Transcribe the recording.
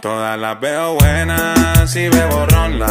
Todas las veo buenas, si veo borrón, la